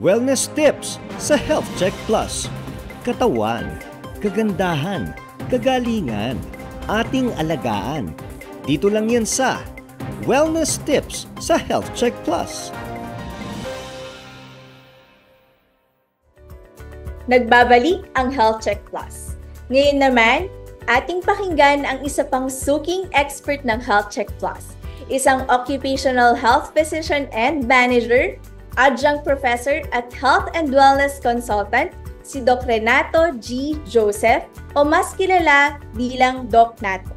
Wellness tips sa Health Check Plus. Katawan, kagandahan, kagalingan, ating alagaan. Dito lang yan sa Wellness tips sa Health Check Plus. Nagbabalik ang Health Check Plus. Ngayon naman, ating pakinggan ang isa pang suking expert ng Health Check Plus. Isang occupational health physician and manager, adjunct professor at health and wellness consultant, si Doc Renato G. Joseph o mas kilala bilang Doc Nato.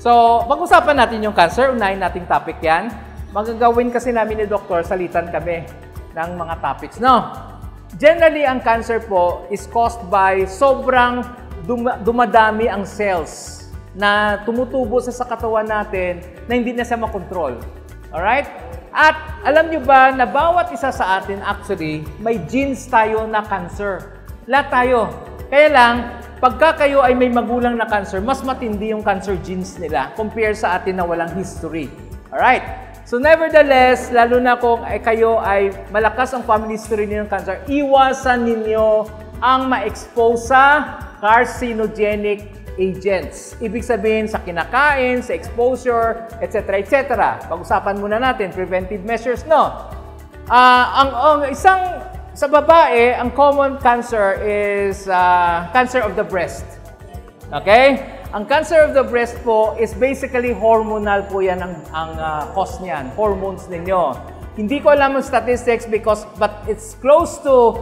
So, pag-usapan natin yung cancer. Unahin nating topic yan. Magagawin kasi namin ni Doktor, salitan kami ng mga topics. No? Generally, ang cancer po is caused by sobrang dum- dumadami ang cells na tumutubo sa, sa katawan natin na hindi na siya makontrol. Alright? At alam nyo ba na bawat isa sa atin actually, may genes tayo na cancer. Lahat tayo. Kaya lang, pagka kayo ay may magulang na cancer, mas matindi yung cancer genes nila compare sa atin na walang history. Alright? So nevertheless, lalo na kung ay kayo ay malakas ang family history niyo ng cancer, iwasan ninyo ang ma-expose sa carcinogenic agents. Ibig sabihin sa kinakain, sa exposure, etc. etc. Pag-usapan muna natin preventive measures, no? Uh, ang, ang isang sa babae, ang common cancer is uh, cancer of the breast. Okay? Ang cancer of the breast po is basically hormonal po yan ang, ang uh, cause niyan, hormones ninyo. Hindi ko alam ang statistics because but it's close to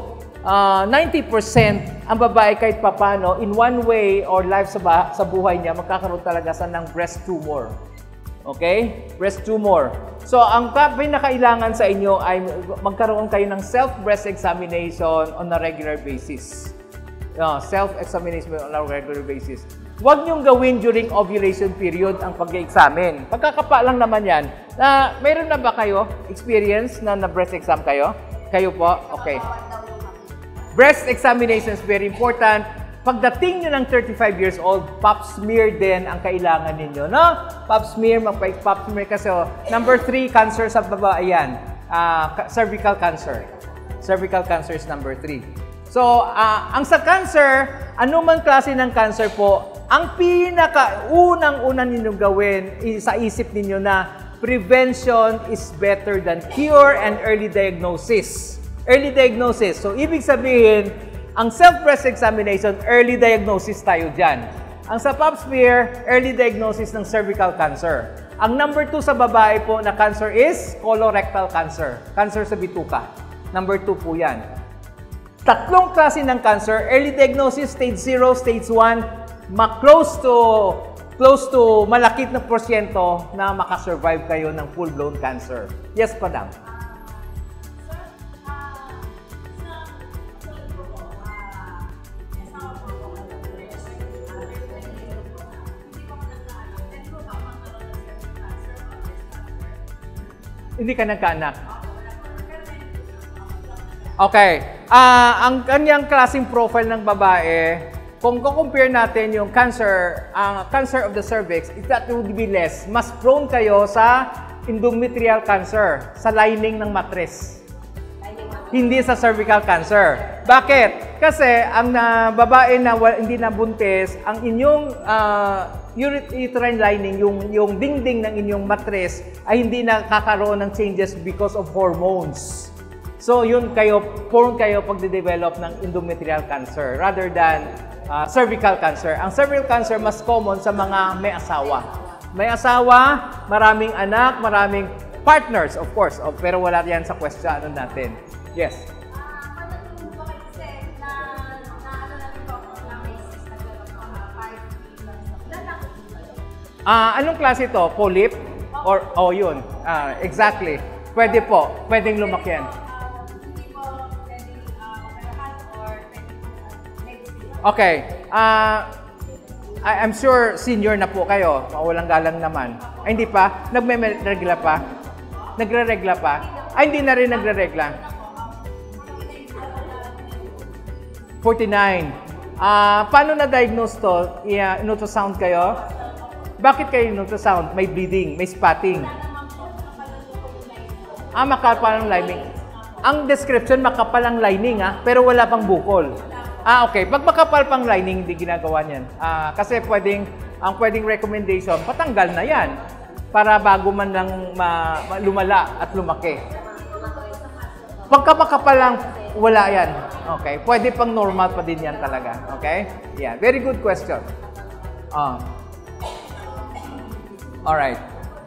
uh, 90% ang babae kahit papano in one way or life sa, sa buhay niya magkakaroon talaga sa ng breast tumor. Okay? Breast tumor. So, ang pinakailangan sa inyo ay magkaroon kayo ng self-breast examination on a regular basis. Uh, self-examination on a regular basis. Huwag niyong gawin during ovulation period ang pag-examine. Pagkakapa lang naman yan. Na, mayroon na ba kayo experience na na-breast exam kayo? Kayo po? Okay. Breast examination is very important. Pagdating nyo ng 35 years old, pap smear din ang kailangan ninyo. No? Pap smear, magpa-pap smear kasi. Oh, number 3, cancer sa babae yan. Uh, cervical cancer. Cervical cancer is number 3. So, uh, ang sa cancer, anuman klase ng cancer po, ang pinaka-unang-una ninyong gawin sa isip ninyo na prevention is better than cure and early diagnosis. Early diagnosis. So, ibig sabihin, ang self-breast examination, early diagnosis tayo dyan. Ang sa pap smear, early diagnosis ng cervical cancer. Ang number two sa babae po na cancer is colorectal cancer. Cancer sa bituka. Number two po yan. Tatlong klase ng cancer, early diagnosis, stage 0, stage 1, ma-close to close to malakit na porsyento na makasurvive kayo ng full-blown cancer. Yes, madam. Hindi ka nagkaanak. Okay. Uh, ang kanyang klaseng profile ng babae, kung compare natin yung cancer, uh, cancer of the cervix, it that would be less. Mas prone kayo sa endometrial cancer, sa lining ng mattress. Hindi sa cervical cancer. Bakit? Kasi ang uh, babae na hindi nabuntis, ang inyong uh, uterine lining, yung, yung dingding ng inyong mattress, ay hindi nakakaroon ng changes because of hormones. So, yun kayo, prone kayo pagde-develop ng endometrial cancer rather than uh, cervical cancer. Ang cervical cancer mas common sa mga may asawa. May asawa, maraming anak, maraming partners, of course. Oh, pero wala yan sa question natin. Yes. Ah, anong klase ito? Polyp? Or, oh, yun. Ah, exactly. Pwede po. Pwedeng lumaki yan. Okay. I, I'm sure senior na po kayo. Mawalang galang naman. Ay, hindi pa? Nagme-regla pa? Nagre-regla pa? Ay, hindi na rin nagre-regla. 49. Ah, paano na-diagnose to? Yeah, ultrasound kayo? Bakit kayo ultrasound? May bleeding, may spotting. Ah, makapal ng liming. Ang description, makapal ang lining ah, pero wala pang bukol. Ah, okay. Pag makapal pang lining, hindi ginagawa niyan. Ah, kasi pwedeng, ang pwedeng recommendation, patanggal na yan para bago man lang ma- ma- lumala at lumaki. Pagka makapal lang, wala yan. Okay? Pwede pang normal pa din yan talaga. Okay? Yeah. Very good question. Ah. Alright.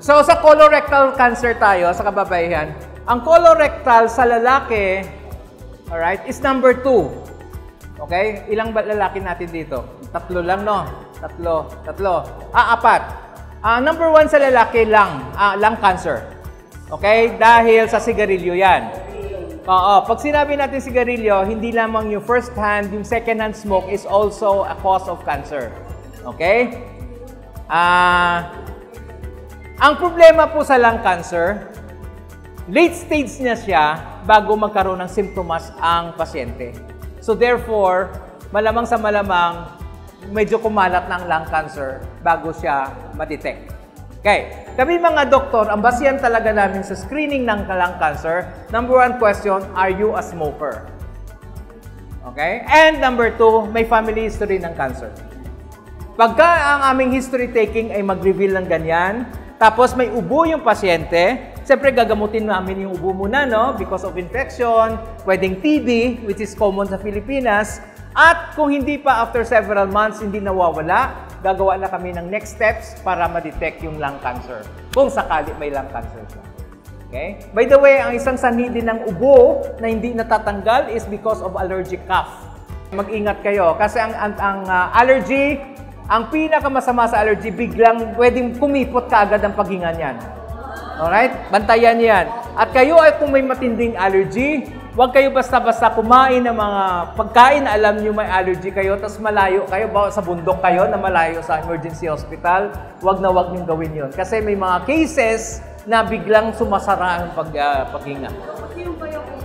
So, sa colorectal cancer tayo, sa kababaihan, ang colorectal sa lalaki, alright, is number 2. Okay? Ilang lalaki natin dito? Tatlo lang, no? Tatlo. Tatlo. Ah, apat. Ah, number 1 sa lalaki, lang. Ah, lung cancer. Okay? Dahil sa sigarilyo yan. Oo. Pag sinabi natin sigarilyo, hindi lamang yung first hand, yung second hand smoke is also a cause of cancer. Okay? Ah, ang problema po sa lung cancer, late stage na siya bago magkaroon ng simptomas ang pasyente. So therefore, malamang sa malamang, medyo kumalat ng lung cancer bago siya ma-detect. Okay. Kami mga doktor, ang basihan talaga namin sa screening ng lung cancer, number one question, are you a smoker? Okay? And number two, may family history ng cancer. Pagka ang aming history taking ay mag-reveal ng ganyan, tapos may ubo yung pasyente, siyempre gagamutin namin yung ubo muna, no? Because of infection, pwedeng TB, which is common sa Pilipinas. At kung hindi pa after several months hindi nawawala, gagawa na kami ng next steps para ma-detect yung lung cancer. Kung sakali may lung cancer siya. Okay? By the way, ang isang sanhi din ng ubo na hindi natatanggal is because of allergic cough. Mag-ingat kayo kasi ang, ang, ang ah, allergy, ang pinakamasama sa allergy, biglang pwedeng kumipot kaagad ang paghinga niyan. Alright? Bantayan yan. At kayo ay kung may matinding allergy, huwag kayo basta-basta kumain ng mga pagkain na alam nyo may allergy kayo, tapos malayo kayo, ba sa bundok kayo na malayo sa emergency hospital, huwag na huwag nyo gawin yon Kasi may mga cases na biglang sumasara ang pag, ah, paghinga. Kasi yung bayo ko,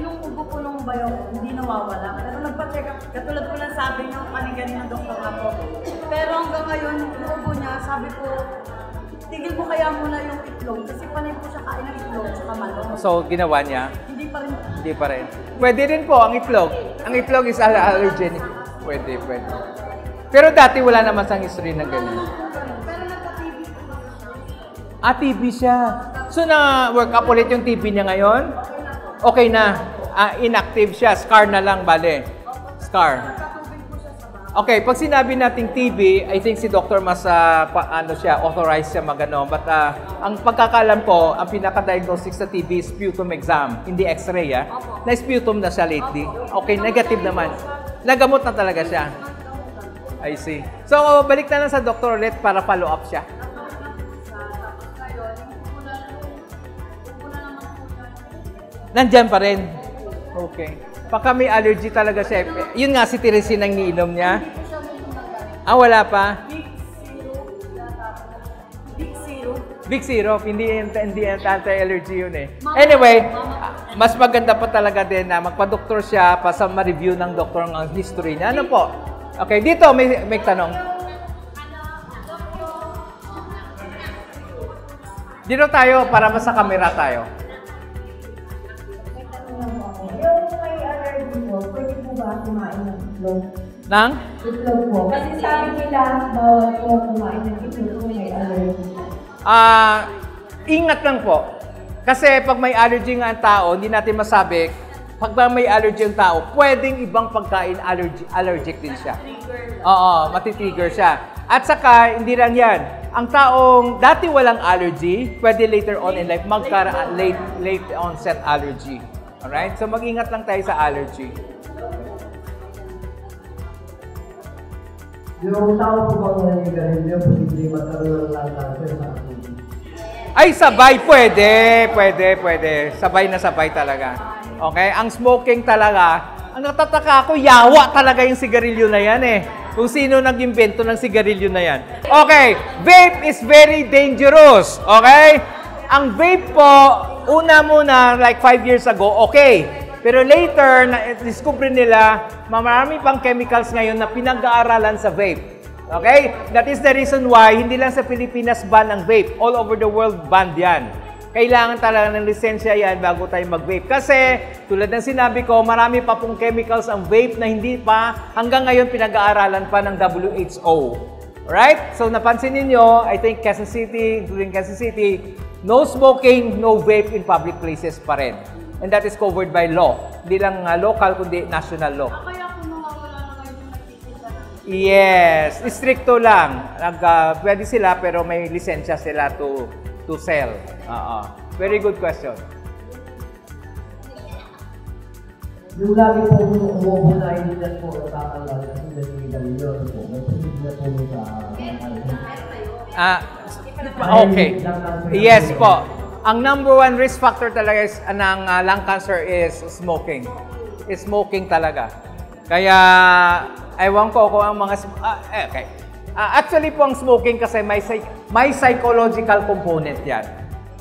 yung ubo ko nung bayo hindi nawawala. Pero nagpa-check up, katulad po lang sabi niyo, kanigani ng doktor ako. Pero hanggang ngayon, yung ubo niya, sabi ko, tigil ko kaya muna yung itlog kasi panay po siya kain ng itlog sa manok. So, ginawa niya, Hindi pa rin. hindi pa rin. Pwede rin po ang itlog. Ang itlog is al- allergenic. Pwede, pwede. Pero dati wala naman sa history ng ganyan. Pero nagka-TV po. Ah, TB siya. So, na-work up ulit yung TB niya ngayon? Okay na. Ah, inactive siya. Scar na lang, bale. Scar. Okay, pag sinabi nating TB, I think si Dr. mas ah, pa, ano siya, authorized siya magano. But ah, ang pagkakalam ko, ang pinaka-diagnostic sa TB is sputum exam, hindi x-ray ah. Na sputum na siya lately. Okay, negative naman. Nagamot na talaga siya. I see. So, balik na lang sa doktor ulit para follow up siya. Nandyan pa rin. Okay. Baka may allergy talaga siya. Yun nga si Teresina ang niinom niya. Ah, wala pa? Big zero. Big syrup, hindi, hindi anti-allergy yun eh. Anyway, mas maganda pa talaga din na magpa-doktor siya pa sa ma-review ng doktor ang history niya. Ano po? Okay, dito may, may tanong. Dito tayo para mas sa camera tayo. Itlog? Nang? Itlog po. Kasi sabi nila, bawal po kumain ng itlog kung may allergy. Ah, ingat lang po. Kasi pag may allergy nga ang tao, hindi natin masabi, pag ba may allergy ang tao, pwedeng ibang pagkain allergy, allergic din siya. Oo, matitrigger siya. At saka, hindi lang yan. Ang taong dati walang allergy, pwede later on in life magka late, late onset allergy. Alright? So mag-ingat lang tayo sa allergy. Yung tao po bang naninigarilyo, posible magkaroon ng lung cancer sa atin? Ay, sabay. Pwede. Pwede, pwede. Sabay na sabay talaga. Okay? Ang smoking talaga, ang natataka ako, yawa talaga yung sigarilyo na yan eh. Kung sino nag-invento ng sigarilyo na yan. Okay, vape is very dangerous. Okay? Ang vape po, una muna, like 5 years ago, okay. Pero later, na-discover nila, marami pang chemicals ngayon na pinag-aaralan sa vape. Okay? That is the reason why hindi lang sa Pilipinas ban ang vape. All over the world banned yan. Kailangan talaga ng lisensya yan bago tayo mag-vape. Kasi, tulad ng sinabi ko, marami pa pong chemicals ang vape na hindi pa hanggang ngayon pinag-aaralan pa ng WHO. Alright? So, napansin ninyo, I think Quezon City, including Quezon City, no smoking, no vape in public places pa rin. And that is covered by law. Hindi lang uh, local, kundi national law. Kaya kung mawawala na kayo yung nagtitinda Yes, stricto lang. Nag, ah, pwede sila pero may lisensya sila to to sell. Oo. Very good question. Yung lagi po umuubo na inilan po natatanggal kasi naninigarilyo ano po. May posible po mo sa Ah, okay. Yes po. Ang number one risk factor talaga is, ng ah, lung cancer is smoking. Is smoking talaga. Kaya, ewan ko kung ang mga... eh, okay. Ah, actually po ang smoking kasi may, may psychological component yan.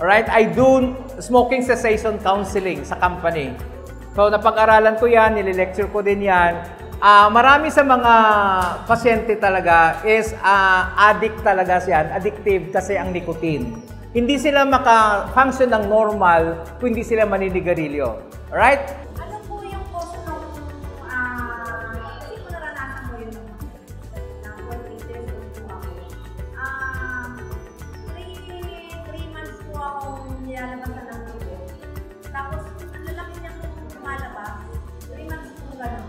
Alright? I do smoking cessation counseling sa company. So, napag-aralan ko yan, nililecture ko din yan. Ah, marami sa mga pasyente talaga is ah, addict talaga siyan, addictive kasi ang nicotine. Hindi sila maka-function ng normal kung hindi sila maninigarilyo. Alright? Ano po yung cause ng, ah, kasi kung naranasan mo yun na 40 years old po ako. Ah, three, three months po akong nilalabasan ng dugo. Tapos, ang lalaki niya po lumalabas. Three months po ganun.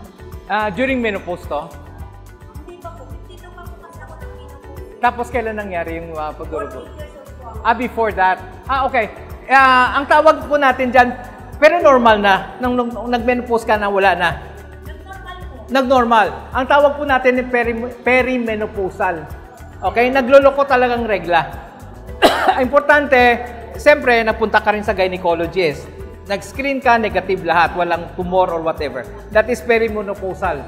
Ah, during menopause to. Hindi pa po. Hindi pa po kasi ako ng pinupo. Tapos kailan nangyari yung uh, 40 pagdurugo? Ah, before that. Ah, okay. Ah, ang tawag po natin dyan, pero normal na. Nung, nung, nung nag-menopause ka na, wala na. Nag-normal po. Nag-normal. Ang tawag po natin ni peri- perimenopausal. Okay? Nagloloko talagang regla. Importante, siyempre, nagpunta ka rin sa gynecologist. Nag-screen ka, negative lahat, walang tumor or whatever. That is perimenopausal.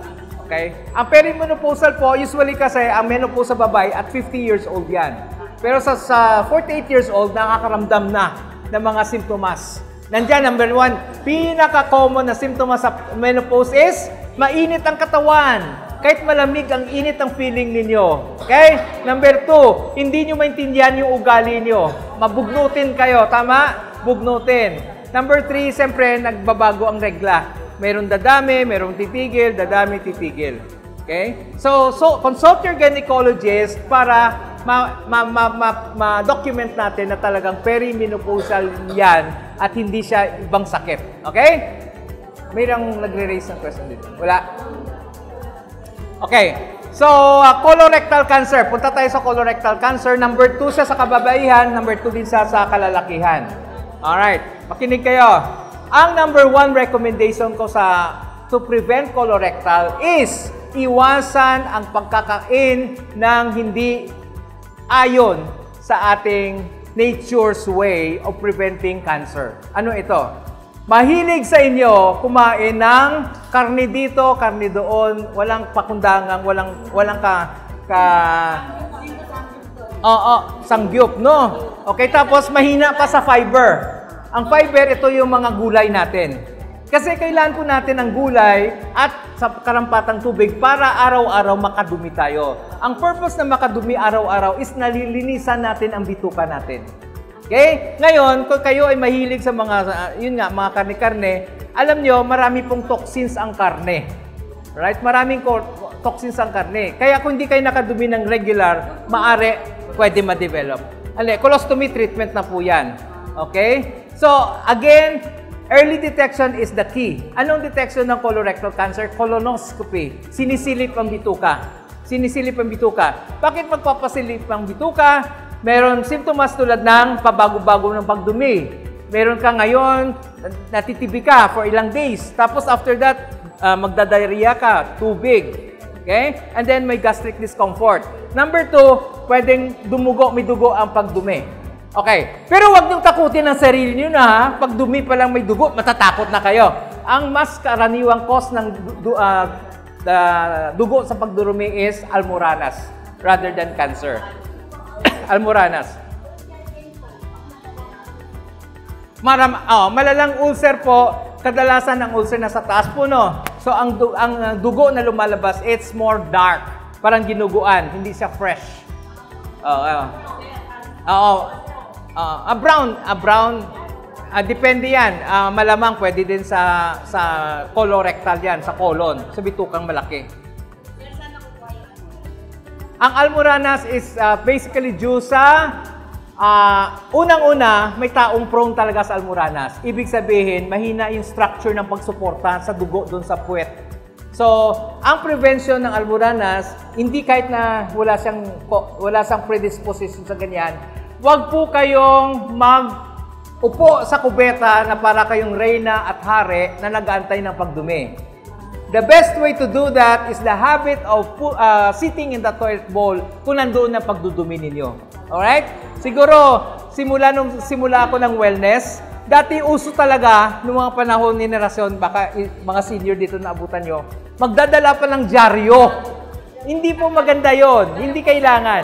Okay? Ang perimenopausal po, usually kasi, ang menopause sa babae at 50 years old yan. Pero sa, sa 48 years old, nakakaramdam na ng mga simptomas. Nandyan, number one, pinaka-common na simptomas sa menopause is mainit ang katawan. Kahit malamig ang init ang feeling ninyo. Okay? Number two, hindi nyo maintindihan yung ugali nyo. Mabugnutin kayo. Tama? Bugnutin. Number three, siyempre, nagbabago ang regla. Mayroong dadami, mayroong titigil, dadami, titigil. Okay? So, so consult your gynecologist para ma, ma, ma, ma, ma-document natin na talagang perimenopausal yan at hindi siya ibang sakit. Okay? Mayroong nagre-raise ng question dito. Wala? Okay. So, uh, colorectal cancer. Punta tayo sa colorectal cancer. Number 2 siya sa kababaihan. Number 2 din siya sa kalalakihan. Alright. Makinig kayo. Ang number one recommendation ko sa to prevent colorectal is iwasan ang pagkakain ng hindi ayon sa ating nature's way of preventing cancer. Ano ito? Mahilig sa inyo kumain ng karne dito, karne doon, walang pakundangan, walang walang ka ka Oo, sangyup, no? Okay, tapos mahina pa sa fiber. Ang fiber, ito yung mga gulay natin. Kasi kailangan po natin ang gulay at sa karampatang tubig para araw-araw makadumi tayo. Ang purpose na makadumi araw-araw is nalilinisan natin ang bituka natin. Okay? Ngayon, kung kayo ay mahilig sa mga, ah, yun nga, mga karne-karne, alam nyo, marami pong toxins ang karne. Right? Maraming toxins ang karne. Kaya kung hindi kayo nakadumi ng regular, maari pwede ma-develop. Ale, colostomy treatment na po yan. Okay? So, again, early detection is the key. Anong detection ng colorectal cancer? Colonoscopy. Sinisilip ang bituka. Sinisilip ang bituka. Bakit magpapasilip ang bituka? Meron simptomas tulad ng pabago-bago ng pagdumi. Meron ka ngayon, natitibi ka for ilang days. Tapos after that, uh, magdadiarrhea ka, tubig. Okay? And then may gastric discomfort. Number two, pwedeng dumugo, may dugo ang pagdumi. Okay. Pero wag niyong takutin ang sarili niyo na ha. Pag dumi pa lang may dugo, matatakot na kayo. Ang mas karaniwang cause ng du- ah, da- dugo sa pagdurumi is almoranas rather than cancer. almoranas. Maram, oh, malalang ulcer po, kadalasan ang ulcer nasa taas po, no? So, ang, du- ang uh, dugo na lumalabas, it's more dark. Parang ginuguan, hindi siya fresh. Oo. Oh, Oo. Ah, a brown, a brown, ah, depende yan. Ah, malamang pwede din sa sa colorectal yan, sa colon, sa bitukang malaki. Ang almoranas is ah, basically due sa ah, unang-una, may taong prone talaga sa almoranas. Ibig sabihin, mahina yung structure ng pagsuporta sa dugo doon sa puwet. So, ang prevention ng almoranas, hindi kahit na wala siyang wala siyang predisposition sa ganyan, wag po kayong mag upo sa kubeta na para kayong reyna at hari na nag-aantay ng pagdumi. The best way to do that is the habit of uh, sitting in the toilet bowl kung nandoon na pagdudumi ninyo. Alright? Siguro, simula nung simula ako ng wellness, dati uso talaga nung mga panahon ni generasyon, baka mga senior dito na abutan nyo, magdadala pa ng dyaryo. Hindi po maganda yon, Hindi kailangan.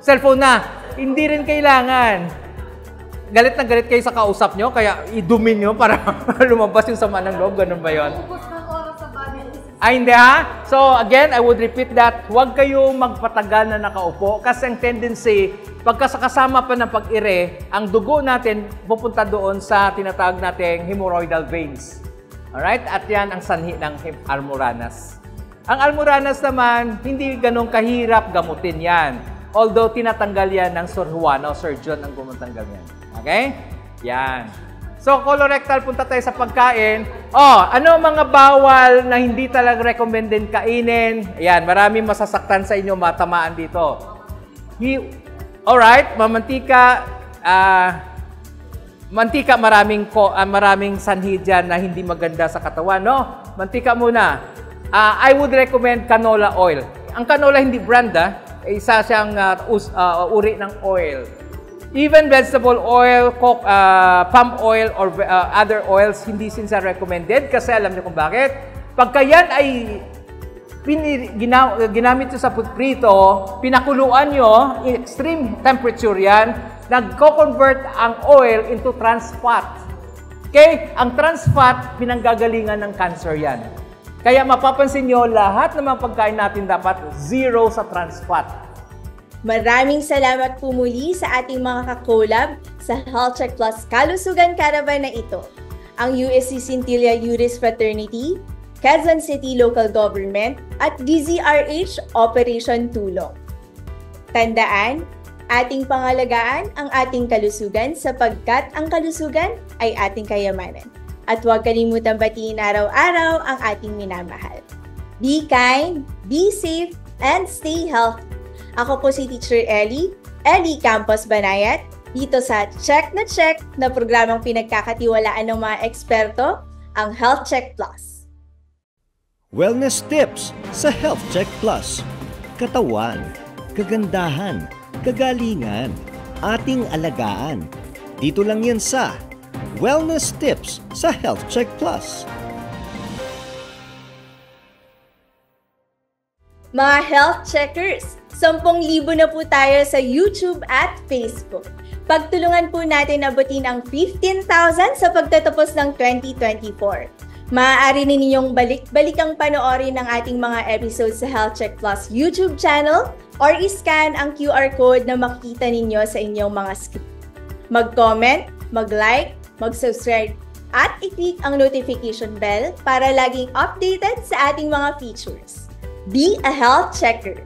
Cellphone na. Hindi rin kailangan galit na galit kayo sa kausap nyo, kaya idumin nyo para lumabas yung sama ng loob. Ganun ba yun? Ay, hindi ha? So, again, I would repeat that, huwag kayong magpatagal na nakaupo kasi ang tendency, pagka sa kasama pa ng pag-ire, ang dugo natin pupunta doon sa tinatawag nating hemorrhoidal veins. Alright? At yan ang sanhi ng almoranas. Ang almoranas naman, hindi ganun kahirap gamutin yan. Although tinatanggal yan ng surhuana o surgeon ang gumatanggal yan. Okay? Yan. So, colorectal, punta tayo sa pagkain. Oh, ano mga bawal na hindi talaga recommended kainin? Ayan, maraming masasaktan sa inyo, matamaan dito. He, alright, mamantika, ah, mantika maraming ko ah, maraming sanhi dyan na hindi maganda sa katawan, no? Mantika muna. Ah, I would recommend canola oil. Ang canola hindi brand ah, isa siyang ah, us- ah, uri ng oil. Even vegetable oil, coke, ah, palm oil, or ah, other oils, hindi sinsa recommended kasi alam niyo kung bakit. Pagka yan ay pini, gina, ginamit sa prito, pinakuluan nyo, extreme temperature yan, nagko-convert ang oil into trans fat. Okay? Ang trans fat, pinanggagalingan ng cancer yan. Kaya mapapansin nyo, lahat ng mga pagkain natin dapat zero sa trans fat. Maraming salamat po muli sa ating mga kakolab sa Health Check Plus Kalusugan Caravan na ito. Ang USC Scintilla Juris Fraternity, Quezon City Local Government at DZRH Operation Tulong. Tandaan, ating pangalagaan ang ating kalusugan sapagkat ang kalusugan ay ating kayamanan. At huwag kalimutang batiin araw-araw ang ating minamahal. Be kind, be safe, and stay healthy. Ako po si Teacher Ellie, Ellie Campos Banayat, dito sa Check na Check na programang pinagkakatiwalaan ng mga eksperto, ang Health Check Plus. Wellness tips sa Health Check Plus. Katawan, kagandahan, kagalingan, ating alagaan. Dito lang yan sa Wellness tips sa Health Check Plus. Mga health checkers, 10,000 na po tayo sa YouTube at Facebook. Pagtulungan po natin abutin ang 15,000 sa pagtatapos ng 2024. Maaari ninyong balik-balikang panoorin ang ating mga episodes sa Health Check Plus YouTube channel or iscan ang QR code na makikita ninyo sa inyong mga screen. Mag-comment, mag-like, mag-subscribe, at i-click ang notification bell para laging updated sa ating mga features. Be a health checker.